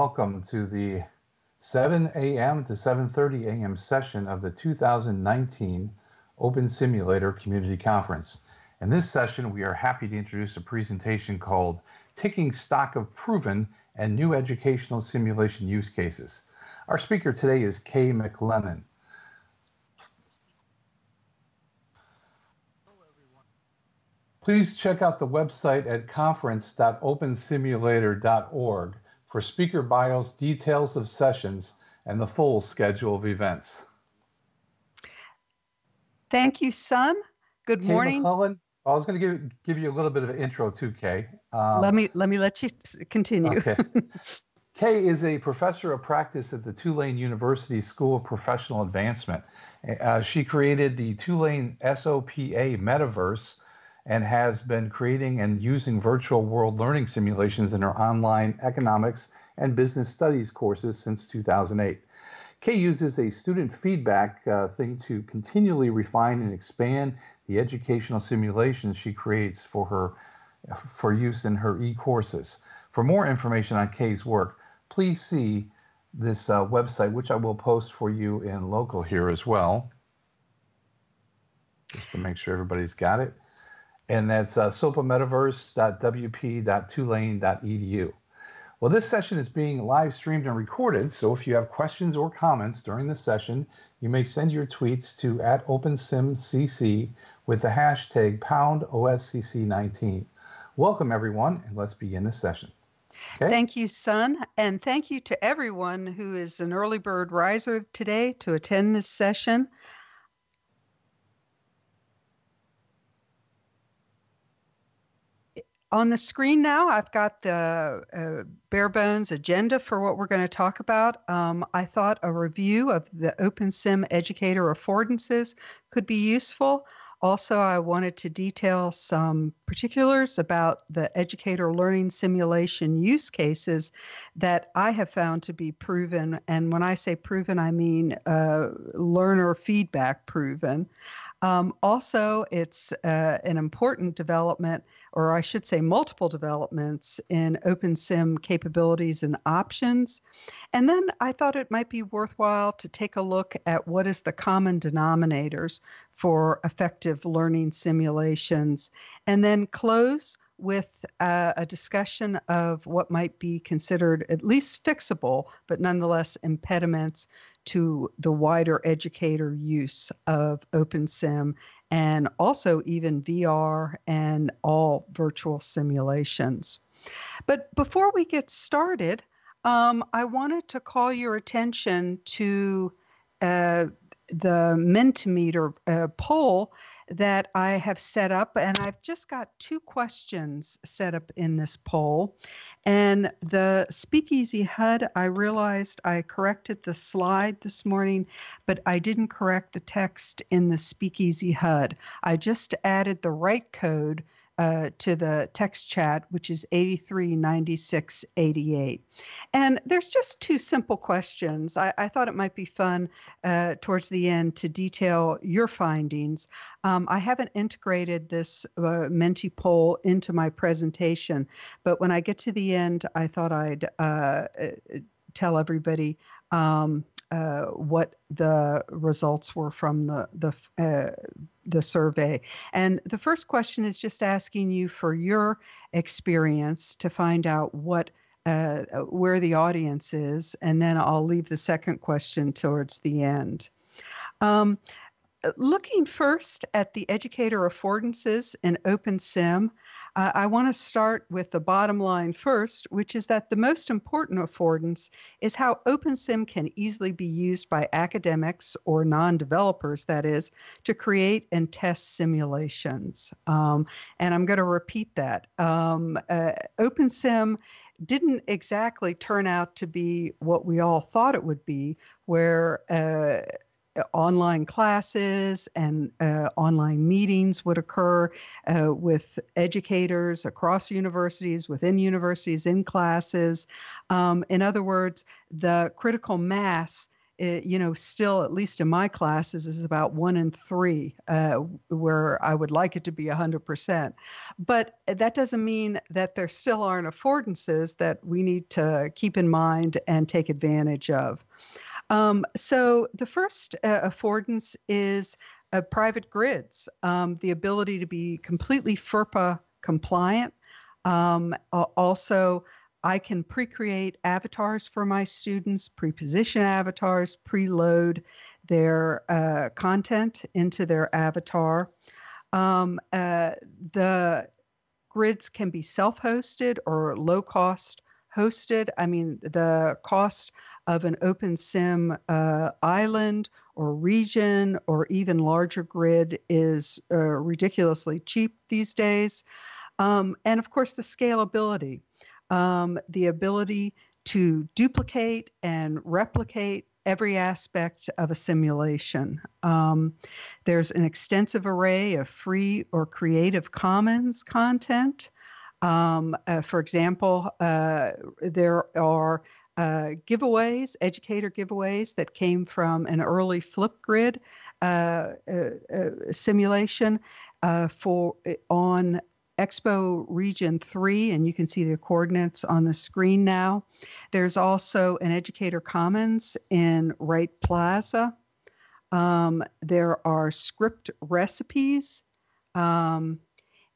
welcome to the 7 a.m. to 7:30 a.m. session of the 2019 Open Simulator Community Conference. In this session, we are happy to introduce a presentation called Taking Stock of Proven and New Educational Simulation Use Cases. Our speaker today is Kay McLennan. Please check out the website at conference.opensimulator.org for speaker bios, details of sessions, and the full schedule of events. Thank you, Sun. Good Kay morning. McLennan, I was going to give give you a little bit of an intro too, Kay. Um, let me let me let you continue. Okay. Kay is a professor of practice at the Tulane University School of Professional Advancement. Uh, she created the Tulane SOPA Metaverse and has been creating and using virtual world learning simulations in her online economics and business studies courses since 2008. Kay uses a student feedback uh, thing to continually refine and expand the educational simulations she creates for her for use in her e-courses. For more information on Kay's work, please see this uh, website, which I will post for you in local here as well, just to make sure everybody's got it and that's uh, sopametaverse.wp.tulane.edu. Well, this session is being live streamed and recorded, so if you have questions or comments during the session, you may send your tweets to at OpenSimCC with the hashtag pound OSCC19. Welcome, everyone, and let's begin the session. Okay. Thank you, Sun, and thank you to everyone who is an early bird riser today to attend this session. On the screen now, I've got the uh, bare bones agenda for what we're going to talk about. Um, I thought a review of the OpenSim educator affordances could be useful. Also, I wanted to detail some particulars about the educator learning simulation use cases that I have found to be proven. And when I say proven, I mean uh, learner feedback proven. Um, also, it's uh, an important development, or I should say, multiple developments in OpenSIM capabilities and options. And then I thought it might be worthwhile to take a look at what is the common denominators for effective learning simulations, and then close with uh, a discussion of what might be considered at least fixable, but nonetheless impediments to the wider educator use of OpenSim and also even VR and all virtual simulations. But before we get started, um, I wanted to call your attention to uh, the Mentimeter uh, poll that I have set up, and I've just got two questions set up in this poll. And the Speakeasy HUD, I realized I corrected the slide this morning, but I didn't correct the text in the Speakeasy HUD. I just added the right code uh, to the text chat, which is 839688. And there's just two simple questions. I, I thought it might be fun uh, towards the end to detail your findings. Um, I haven't integrated this uh, Menti poll into my presentation, but when I get to the end, I thought I'd uh, uh, tell everybody um, what the results were from the the the survey. And the first question is just asking you for your experience to find out what uh, where the audience is, and then I'll leave the second question towards the end. Um, looking first at the educator affordances in OpenSim, I want to start with the bottom line first, which is that the most important affordance is how OpenSim can easily be used by academics or non developers, that is, to create and test simulations. Um, and I'm going to repeat that. Um, uh, OpenSim didn't exactly turn out to be what we all thought it would be, where uh, online classes and uh, online meetings would occur uh, with educators across universities, within universities, in classes. Um, in other words, the critical mass it, you know, still, at least in my classes, is about one in three, uh, where I would like it to be 100%. But that doesn't mean that there still aren't affordances that we need to keep in mind and take advantage of. Um, so the first uh, affordance is uh, private grids, um, the ability to be completely FERPA compliant. Um, also, I can pre create avatars for my students, pre position avatars, preload their uh, content into their avatar. Um, uh, the grids can be self hosted or low cost hosted. I mean, the cost of an OpenSim uh, island or region or even larger grid is uh, ridiculously cheap these days. Um, and of course, the scalability um, the ability to duplicate and replicate every aspect of a simulation. Um, there's an extensive array of free or Creative Commons content. Um, uh, for example, uh, there are uh, giveaways, educator giveaways that came from an early Flipgrid uh, uh, uh, simulation for on Expo Region 3, and you can see the coordinates on the screen now. There's also an Educator Commons in Wright Plaza. Um, there are script recipes um,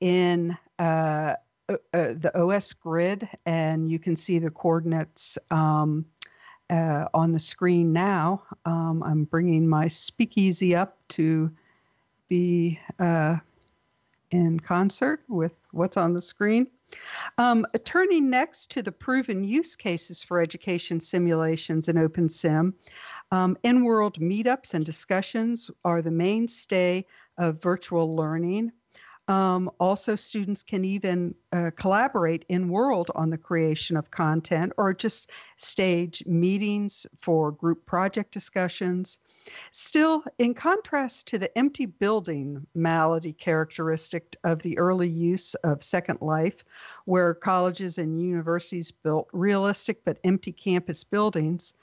in uh, uh, uh the OS grid, and you can see the coordinates um, uh, on the screen now. Um, I'm bringing my speakeasy up to be uh, in concert with what's on the screen. Um, turning next to the proven use cases for education simulations in OpenSim, um, in world meetups and discussions are the mainstay of virtual learning. Um, also, students can even uh, collaborate in world on the creation of content or just stage meetings for group project discussions. Still, in contrast to the empty building malady characteristic of the early use of Second Life, where colleges and universities built realistic but empty campus buildings,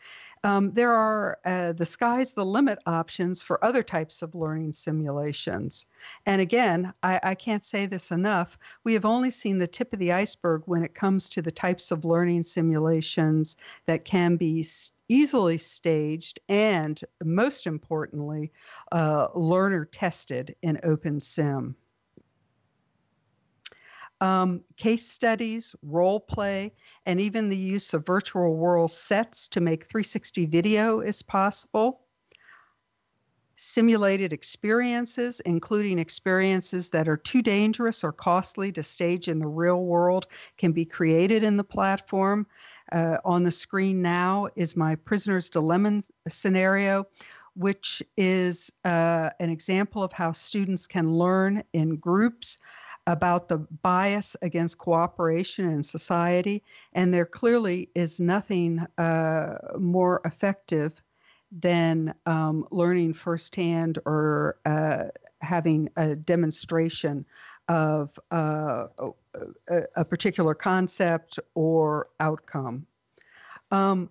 um, there are uh, the sky's the limit options for other types of learning simulations. And again, I, I, can't say this enough. We have only seen the tip of the iceberg when it comes to the types of learning simulations that can be easily staged and, most importantly, uh, learner tested in OpenSim. Um, case studies, role play, and even the use of virtual world sets to make 360 video is possible. Simulated experiences, including experiences that are too dangerous or costly to stage in the real world, can be created in the platform. Uh, on the screen now is my prisoner's dilemma scenario, which is uh, an example of how students can learn in groups about the bias against cooperation in society, and there clearly is nothing uh, more effective than um, learning firsthand or uh, having a demonstration of uh, a, a, particular concept or outcome. Um,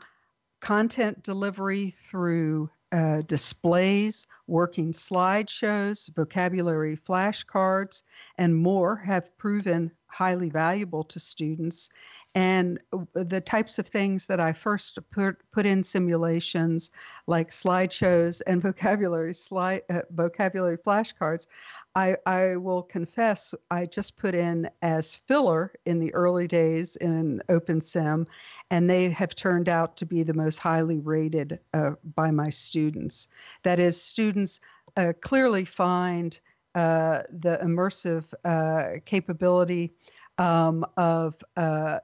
content delivery through uh, displays, working slideshows, vocabulary flashcards, and more have proven highly valuable to students. And the types of things that I first put, put in simulations, like slideshows and vocabulary uh, vocabulary flashcards, I, I will confess I just put in as filler in the early days in an OpenSim, and they have turned out to be the most highly rated uh, by my students. That is, students uh, clearly find uh, the immersive uh, capability um, of uh,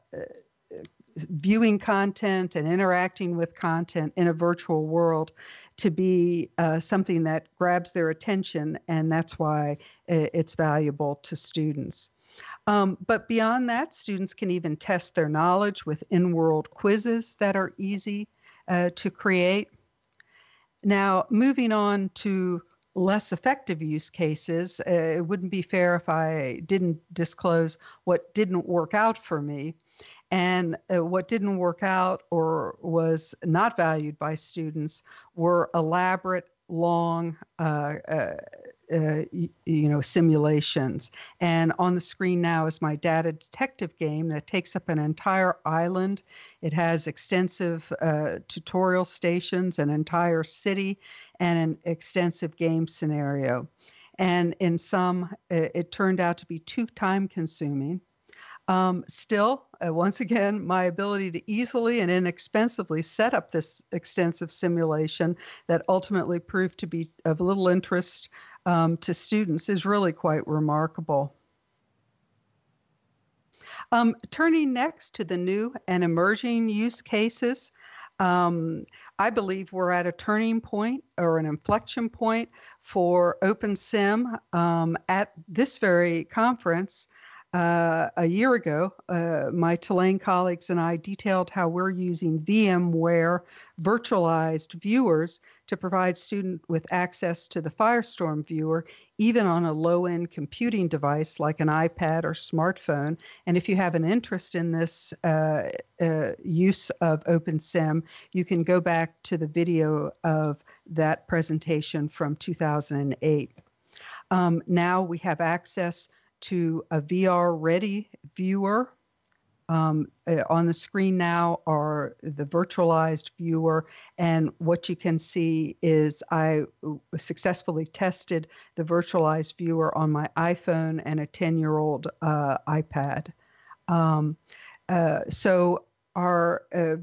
viewing content and interacting with content in a virtual world to be uh, something that grabs their attention, and that's why it's valuable to students. Um, but beyond that, students can even test their knowledge with in world quizzes that are easy uh, to create. Now, moving on to less effective use cases, uh, it wouldn't be fair if I didn't disclose what didn't work out for me. And uh, what didn't work out or was not valued by students were elaborate, long, uh, uh, uh, you know simulations. And on the screen now is my data detective game that takes up an entire island. It has extensive uh, tutorial stations an entire city and an extensive game scenario. And in some it, it turned out to be too time consuming um, still, uh, once again, my ability to easily and inexpensively set up this extensive simulation that ultimately proved to be of little interest um, to students is really quite remarkable. Um, turning next to the new and emerging use cases, um, I believe we're at a turning point or an inflection point for OpenSim um, at this very conference. Uh, a year ago, uh, my Tulane colleagues and I detailed how we're using VMware virtualized viewers to provide students with access to the Firestorm viewer, even on a low end computing device like an iPad or smartphone. And if you have an interest in this uh, uh use of OpenSim, you can go back to the video of that presentation from 2008. Um, now we have access to a VR ready viewer. Um, uh, on the screen now are the virtualized viewer, and what you can see is I uh, successfully tested the virtualized viewer on my iPhone and a 10 year old uh, iPad. Um, uh, so, our uh,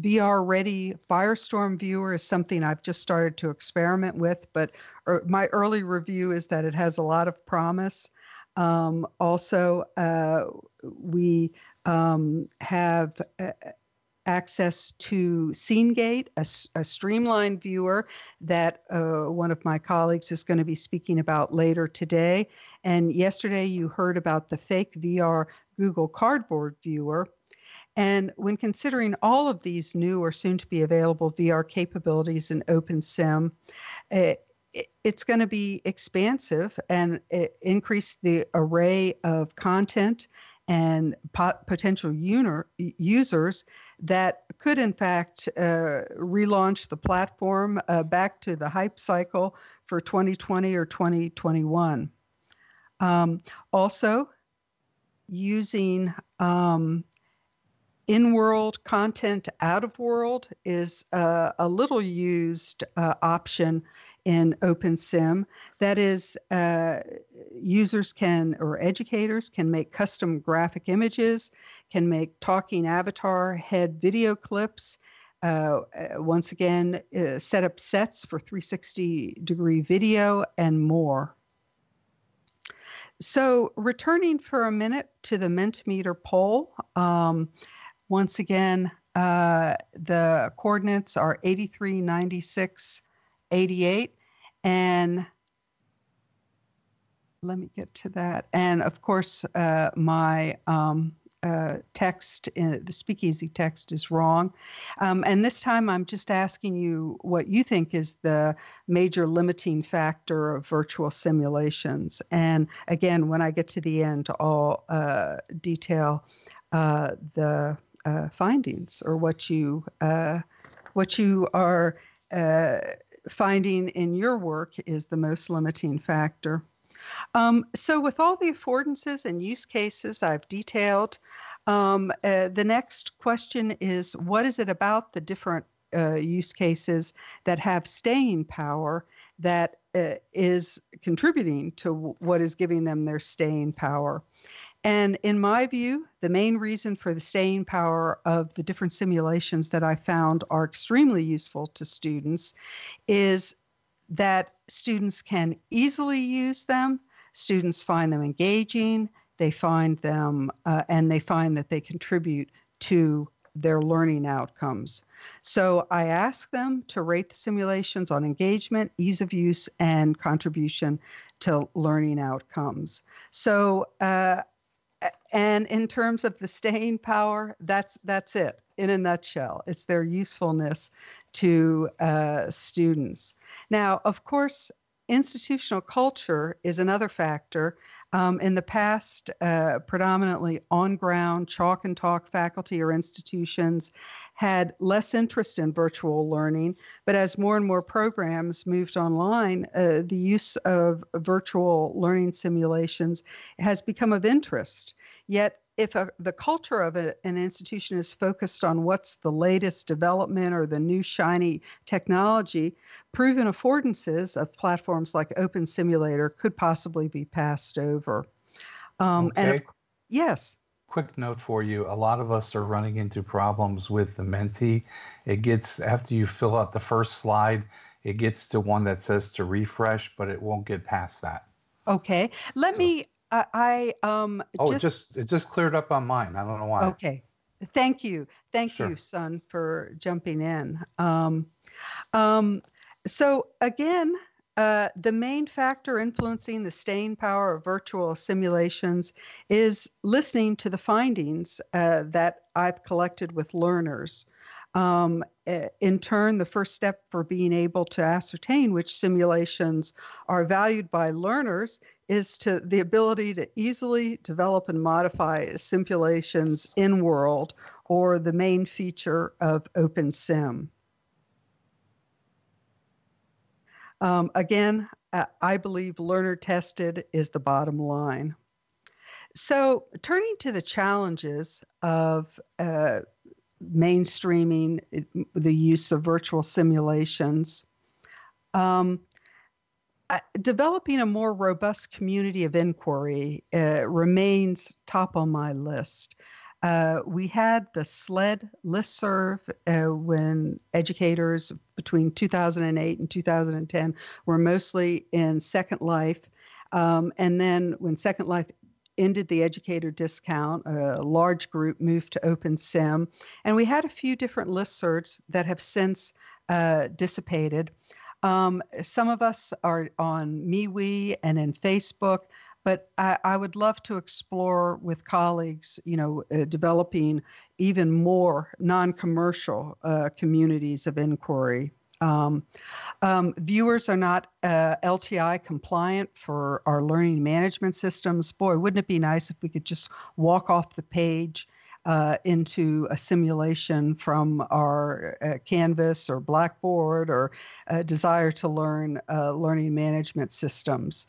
VR ready Firestorm viewer is something I've just started to experiment with, but my early review is that it has a lot of promise. Um, also, uh, we um, have uh, access to SceneGate, a, a, streamlined viewer that uh, one of my colleagues is going to be speaking about later today. And yesterday, you heard about the fake VR Google Cardboard viewer. And when considering all of these new or soon to be available VR capabilities in OpenSim, it's going to be expansive and increase the array of content and pot- potential uner, users that could, in fact, uh, relaunch the platform uh, back to the hype cycle for 2020 or 2021. Um, also, using um, in world content out of world is uh, a little used uh, option in OpenSim. That is, uh, users can, or educators can make custom graphic images, can make talking avatar head video clips. Uh, uh once again, uh, set up sets for 360 degree video and more. So, returning for a minute to the Mentimeter poll, um, once again, uh, the coordinates are 83, 96, 88. And let me get to that. And of course, uh, my um, uh, text, in, the speakeasy text is wrong. Um, and this time I'm just asking you what you think is the major limiting factor of virtual simulations. And again, when I get to the end, I'll uh, detail uh, the uh, findings or what you, uh, what you are finding in your work is the most limiting factor. Um, so, with all the affordances and use cases I've detailed, um, uh, the next question is what is it about the different uh, use cases that have staying power that uh, is contributing to w- what is giving them their staying power? And in my view, the main reason for the staying power of the different simulations that I found are extremely useful to students is that students can easily use them, students find them engaging, they find them, uh, and they find that they contribute to their learning outcomes. So I ask them to rate the simulations on engagement, ease of use, and contribution to learning outcomes. So uh, and in terms of the staying power, that's that's it in a nutshell. It's their usefulness to uh, students. Now, of course, institutional culture is another factor. Um, in the past, uh, predominantly on ground chalk and talk faculty or institutions had less interest in virtual learning, but as more and more programs moved online, uh, the use of virtual learning simulations has become of interest. Yet, if a, the culture of a, an institution is focused on what's the latest development or the new shiny technology, proven affordances of platforms like Open Simulator could possibly be passed over. Um, okay. And of, yes. Quick note for you: a lot of us are running into problems with the Menti. It gets after you fill out the first slide, it gets to one that says to refresh, but it won't get past that. Okay, let so. me I, um. Oh, just, it just it just cleared up on mine. I don't know why. Okay, thank you, thank sure. you, Sun, for jumping in. Um, um, so again, uh, the main factor influencing the staying power of virtual simulations is listening to the findings uh, that I've collected with learners. Um, eh, in turn, the first step for being able to ascertain which simulations are valued by learners is to the ability to easily develop and modify simulations in world or the main feature of OpenSim. Um, again, I believe learner tested is the bottom line. So, turning to the challenges of uh, mainstreaming the use of virtual simulations. Um, developing a more robust community of inquiry uh, remains top on my list. Uh, we had the SLED listserv uh, when educators between 2008 and 2010 were mostly in Second Life. Um, and then when Second Life ended the educator discount. A large group moved to OpenSim. And we had a few different listservs that have since uh, dissipated. Um, some of us are on MeWe and in Facebook, but I, I would love to explore with colleagues, you know, uh, developing even more non commercial uh, communities of inquiry. Um, um, viewers are not uh, LTI compliant for our learning management systems. Boy, wouldn't it be nice if we could just walk off the page uh, into a simulation from our uh, Canvas or Blackboard or Desire2Learn uh, learning management systems.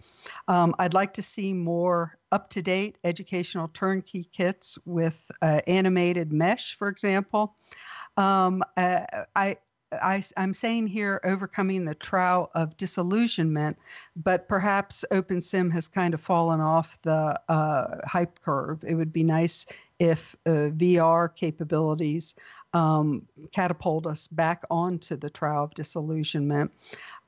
Um, I'd like to see more up to date educational turnkey kits with uh, animated mesh, for example. Um, uh, I, I, am saying here overcoming the trough of disillusionment, but perhaps OpenSim has kind of fallen off the uh, hype curve. It would be nice if uh, VR capabilities um, catapult us back onto the trough of disillusionment.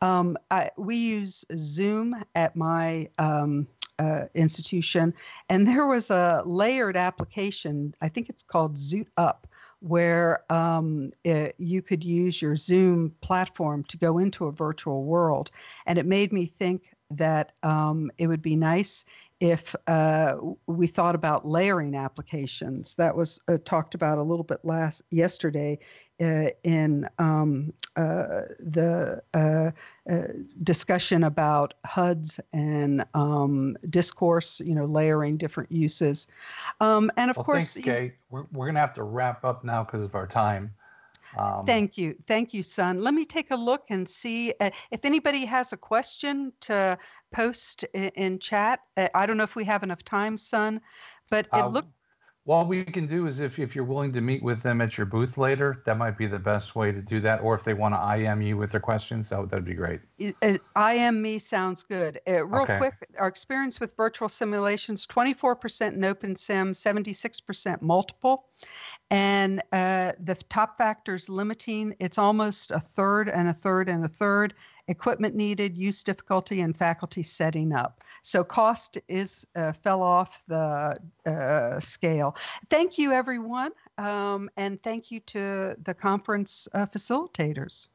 Um, I, we use Zoom at my um, uh, institution, and there was a layered application. I think it's called Zoot Up where um, it, you could use your Zoom platform to go into a virtual world. And it made me think that um, it would be nice if uh, we thought about layering applications. That was uh, talked about a little bit last yesterday in um, uh, the uh, uh, discussion about HUDs and um, discourse. You know, layering different uses, um, and of well, course, thanks, Kay. We're, we're going to have to wrap up now because of our time. Um, Thank you. Thank you, Sun. Let me take a look and see uh, if anybody has a question to post in, in chat. Uh, I don't know if we have enough time, Sun, but it uh, looked what we can do is if, if you're willing to meet with them at your booth later, that might be the best way to do that. Or if they want to IM you with their questions, that would be great. Uh, IM me sounds good. Uh, real okay. quick, our experience with virtual simulations 24% in OpenSim, 76% multiple. And uh, the top factors limiting, it's almost a third and a third and a third equipment needed, use difficulty, and faculty setting up. So cost is uh, fell off the uh, scale. Thank you, everyone, um, and thank you to the conference uh, facilitators.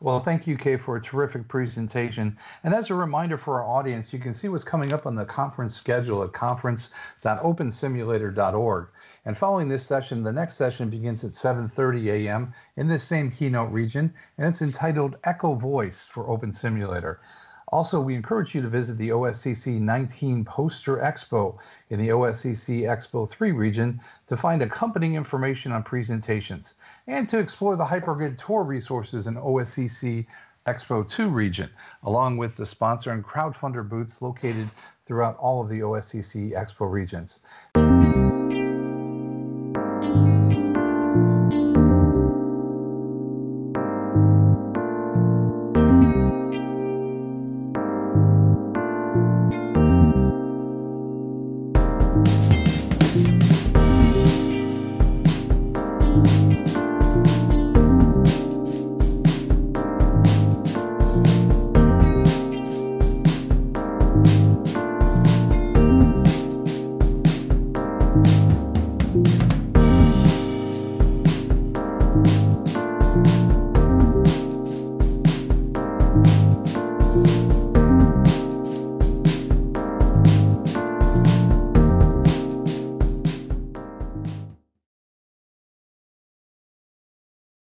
Well, thank you, Kay, for a terrific presentation. And as a reminder for our audience, you can see what's coming up on the conference schedule at conference.opensimulator.org. And following this session, the next session begins at 7.30 a.m. in this same keynote region, and it's entitled Echo Voice for Open Simulator. Also, we encourage you to visit the OSCC 19 Poster Expo in the OSCC Expo 3 region to find accompanying information on presentations and to explore the Hypergrid tour resources in OSCC Expo 2 region, along with the sponsor and crowdfunder booths located throughout all of the OSCC Expo regions.